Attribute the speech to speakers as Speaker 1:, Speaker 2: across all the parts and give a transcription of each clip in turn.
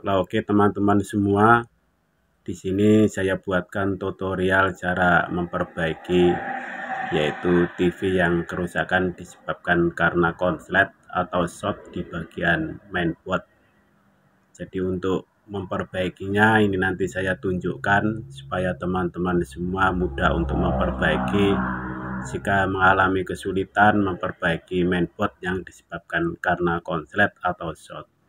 Speaker 1: Nah, oke teman-teman semua, di sini saya buatkan tutorial cara memperbaiki yaitu TV yang kerusakan disebabkan karena konslet atau short di bagian mainboard. Jadi untuk memperbaikinya ini nanti saya tunjukkan supaya teman-teman semua mudah untuk memperbaiki jika mengalami kesulitan memperbaiki mainboard yang disebabkan karena konslet atau short.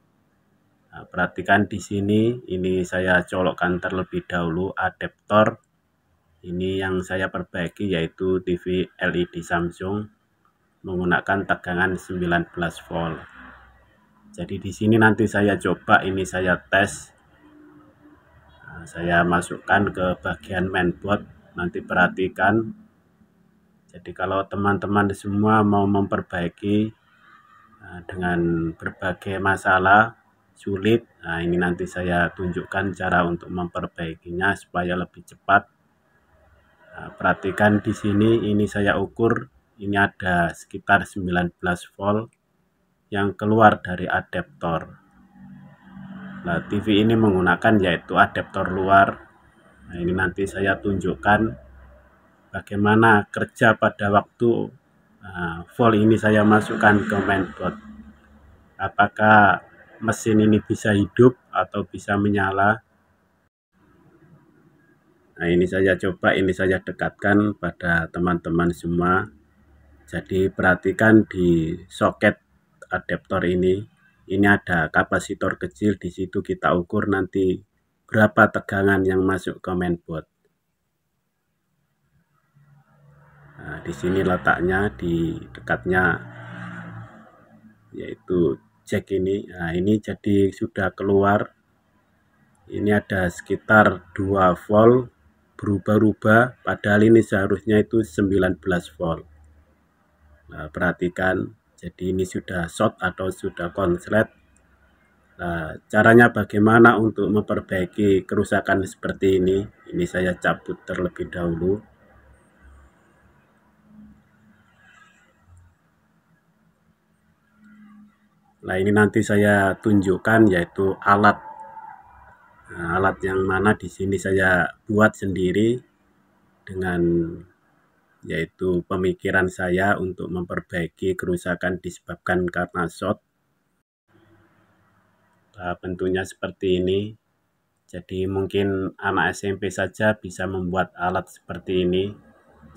Speaker 1: Nah, perhatikan di sini, ini saya colokkan terlebih dahulu adaptor. Ini yang saya perbaiki yaitu TV LED Samsung menggunakan tegangan 19 volt. Jadi di sini nanti saya coba, ini saya tes. Nah, saya masukkan ke bagian mainboard. Nanti perhatikan. Jadi kalau teman-teman semua mau memperbaiki nah, dengan berbagai masalah sulit. Nah, ini nanti saya tunjukkan cara untuk memperbaikinya supaya lebih cepat. Nah, perhatikan di sini, ini saya ukur, ini ada sekitar 19 volt yang keluar dari adaptor. Nah, TV ini menggunakan yaitu adaptor luar. Nah, ini nanti saya tunjukkan bagaimana kerja pada waktu nah, volt ini saya masukkan ke mainboard. Apakah mesin ini bisa hidup atau bisa menyala. Nah ini saya coba, ini saya dekatkan pada teman-teman semua. Jadi perhatikan di soket adaptor ini, ini ada kapasitor kecil di situ kita ukur nanti berapa tegangan yang masuk ke mainboard. Nah, di sini letaknya di dekatnya yaitu cek ini. Nah ini jadi sudah keluar. Ini ada sekitar 2 volt berubah-ubah padahal ini seharusnya itu 19 volt. Nah perhatikan jadi ini sudah short atau sudah konslet. Nah caranya bagaimana untuk memperbaiki kerusakan seperti ini? Ini saya cabut terlebih dahulu Nah ini nanti saya tunjukkan yaitu alat nah, alat yang mana di sini saya buat sendiri dengan yaitu pemikiran saya untuk memperbaiki kerusakan disebabkan karena short. Nah, bentuknya seperti ini. Jadi mungkin anak SMP saja bisa membuat alat seperti ini.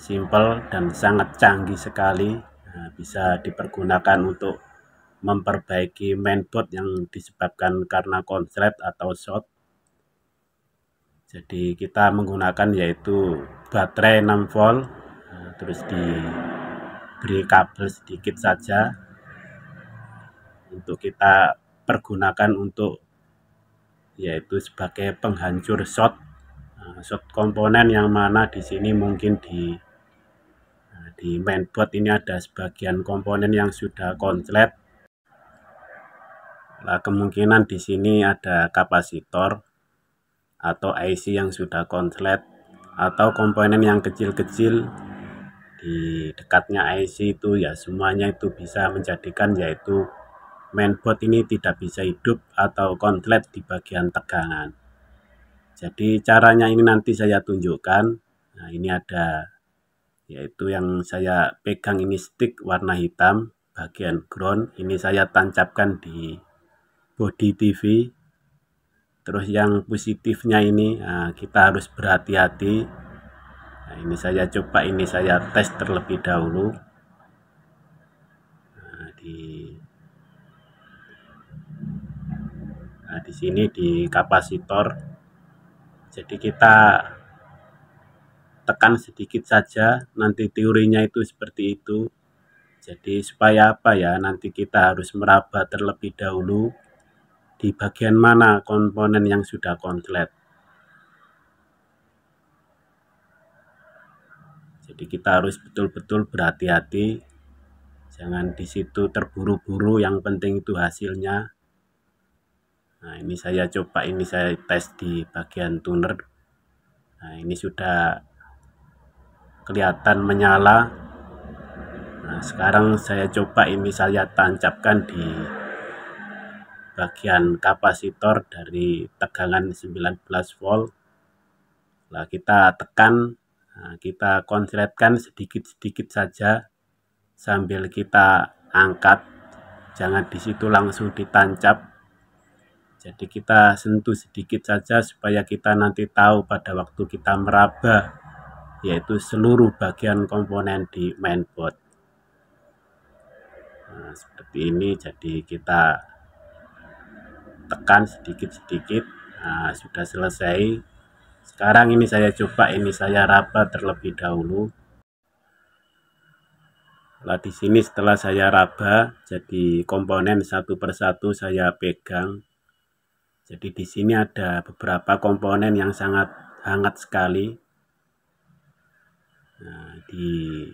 Speaker 1: Simple dan sangat canggih sekali. Nah, bisa dipergunakan untuk memperbaiki mainboard yang disebabkan karena konslet atau short. Jadi kita menggunakan yaitu baterai 6 volt, nah, terus diberi kabel sedikit saja untuk kita pergunakan untuk yaitu sebagai penghancur short nah, short komponen yang mana di sini mungkin di nah, di mainboard ini ada sebagian komponen yang sudah konslet Nah, kemungkinan di sini ada kapasitor atau IC yang sudah konslet atau komponen yang kecil-kecil di dekatnya IC itu ya semuanya itu bisa menjadikan yaitu mainboard ini tidak bisa hidup atau konslet di bagian tegangan. Jadi caranya ini nanti saya tunjukkan. Nah, ini ada yaitu yang saya pegang ini stick warna hitam bagian ground ini saya tancapkan di body TV terus yang positifnya ini nah, kita harus berhati-hati. Nah, ini saya coba ini saya tes terlebih dahulu. Nah, di nah, di sini di kapasitor. Jadi kita tekan sedikit saja nanti teorinya itu seperti itu. Jadi supaya apa ya nanti kita harus meraba terlebih dahulu di bagian mana komponen yang sudah konslet. Jadi kita harus betul-betul berhati-hati, jangan di situ terburu-buru, yang penting itu hasilnya. Nah ini saya coba, ini saya tes di bagian tuner. Nah ini sudah kelihatan menyala. Nah sekarang saya coba ini saya tancapkan di bagian kapasitor dari tegangan 19 volt. Lah kita tekan nah, kita konsletkan sedikit-sedikit saja sambil kita angkat. Jangan di situ langsung ditancap. Jadi kita sentuh sedikit saja supaya kita nanti tahu pada waktu kita meraba yaitu seluruh bagian komponen di mainboard. Nah, seperti ini jadi kita tekan sedikit-sedikit nah sudah selesai sekarang ini saya coba ini saya raba terlebih dahulu Nah, di sini setelah saya raba, jadi komponen satu persatu saya pegang. Jadi di sini ada beberapa komponen yang sangat hangat sekali. Nah, di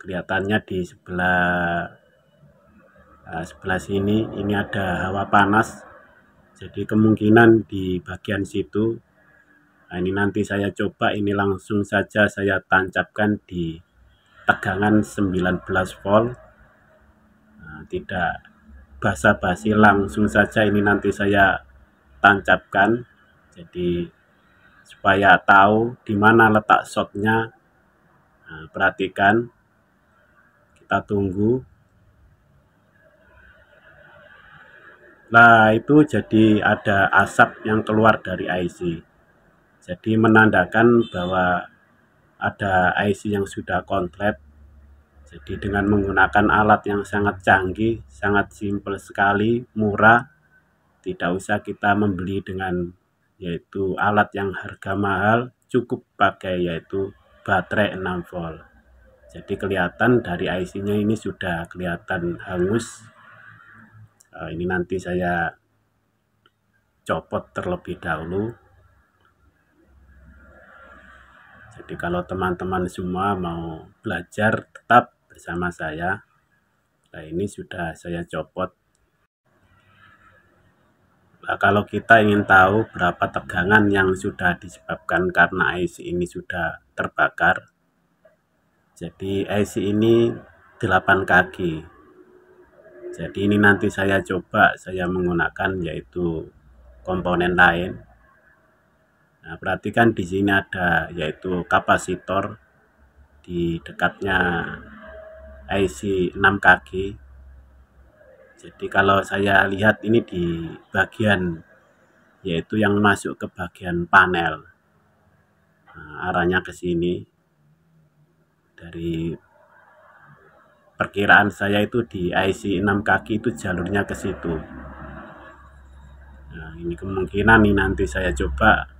Speaker 1: kelihatannya di sebelah nah, sebelah sini ini ada hawa panas. Jadi kemungkinan di bagian situ. Nah, ini nanti saya coba ini langsung saja saya tancapkan di tegangan 19 volt nah, tidak basa-basi langsung saja ini nanti saya tancapkan jadi supaya tahu di mana letak shotnya nah, perhatikan kita tunggu Nah, itu jadi ada asap yang keluar dari IC. Jadi menandakan bahwa ada IC yang sudah komplit jadi dengan menggunakan alat yang sangat canggih sangat simpel sekali murah tidak usah kita membeli dengan yaitu alat yang harga mahal cukup pakai yaitu baterai 6 volt jadi kelihatan dari IC nya ini sudah kelihatan hangus uh, ini nanti saya copot terlebih dahulu Jadi kalau teman-teman semua mau belajar tetap bersama saya. Nah ini sudah saya copot. Nah, kalau kita ingin tahu berapa tegangan yang sudah disebabkan karena IC ini sudah terbakar. Jadi IC ini 8 kaki. Jadi ini nanti saya coba saya menggunakan yaitu komponen lain Nah, perhatikan di sini ada yaitu kapasitor di dekatnya IC 6 kaki. Jadi kalau saya lihat ini di bagian yaitu yang masuk ke bagian panel. Nah, arahnya ke sini. Dari perkiraan saya itu di IC 6 kaki itu jalurnya ke situ. Nah, ini kemungkinan nih nanti saya coba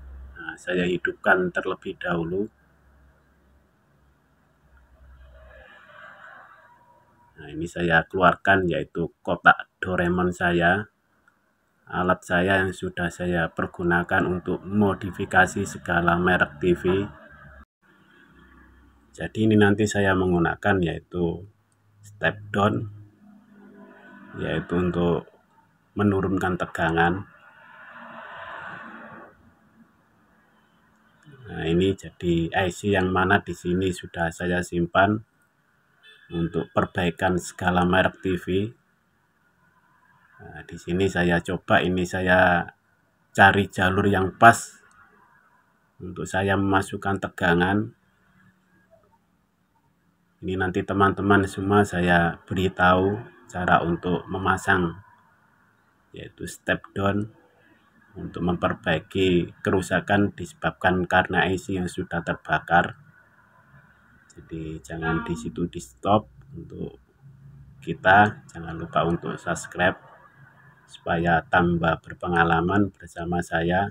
Speaker 1: saya hidupkan terlebih dahulu. Nah ini saya keluarkan yaitu kotak Doraemon saya. Alat saya yang sudah saya pergunakan untuk modifikasi segala merek TV jadi ini nanti saya menggunakan yaitu step down yaitu untuk menurunkan tegangan Nah, ini jadi IC yang mana di sini sudah saya simpan untuk perbaikan segala merek TV. Nah, di sini saya coba ini saya cari jalur yang pas untuk saya memasukkan tegangan. Ini nanti teman-teman semua saya beritahu cara untuk memasang yaitu step down untuk memperbaiki kerusakan disebabkan karena IC yang sudah terbakar. Jadi jangan di situ di stop untuk kita. Jangan lupa untuk subscribe supaya tambah berpengalaman bersama saya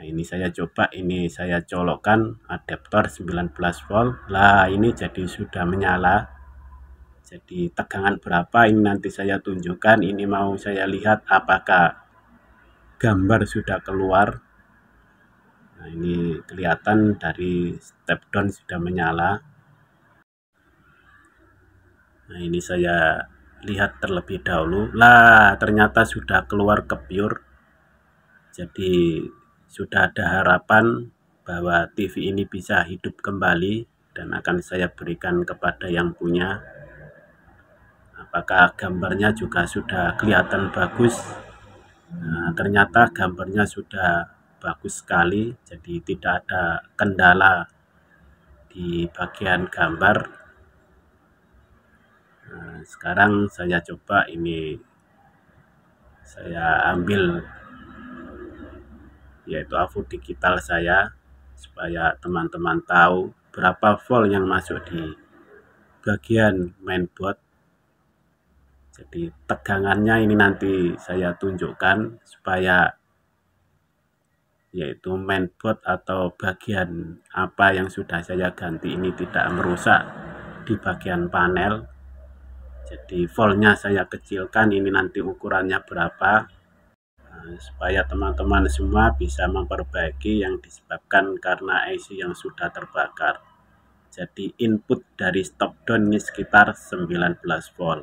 Speaker 1: nah ini saya coba ini saya colokkan adaptor 19 volt. Lah ini jadi sudah menyala. Jadi tegangan berapa ini nanti saya tunjukkan. Ini mau saya lihat apakah gambar sudah keluar. Nah ini kelihatan dari step down sudah menyala. Nah ini saya lihat terlebih dahulu. Lah ternyata sudah keluar ke pure. Jadi sudah ada harapan bahwa TV ini bisa hidup kembali dan akan saya berikan kepada yang punya. Apakah gambarnya juga sudah kelihatan bagus? Nah, ternyata gambarnya sudah bagus sekali jadi tidak ada kendala di bagian gambar. Nah, sekarang saya coba ini saya ambil yaitu AVO digital saya supaya teman-teman tahu berapa volt yang masuk di bagian mainboard. Jadi tegangannya ini nanti saya tunjukkan supaya yaitu mainboard atau bagian apa yang sudah saya ganti ini tidak merusak di bagian panel. Jadi voltnya saya kecilkan ini nanti ukurannya berapa supaya teman-teman semua bisa memperbaiki yang disebabkan karena IC yang sudah terbakar. Jadi input dari stop down ini sekitar 19 volt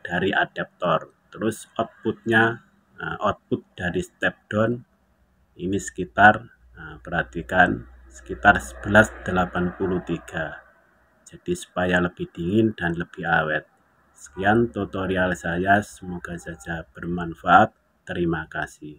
Speaker 1: dari adaptor. Terus outputnya nah, output dari step down ini sekitar nah, perhatikan sekitar 1183 jadi supaya lebih dingin dan lebih awet. Sekian tutorial saya semoga saja bermanfaat terima kasih